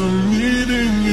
I'm.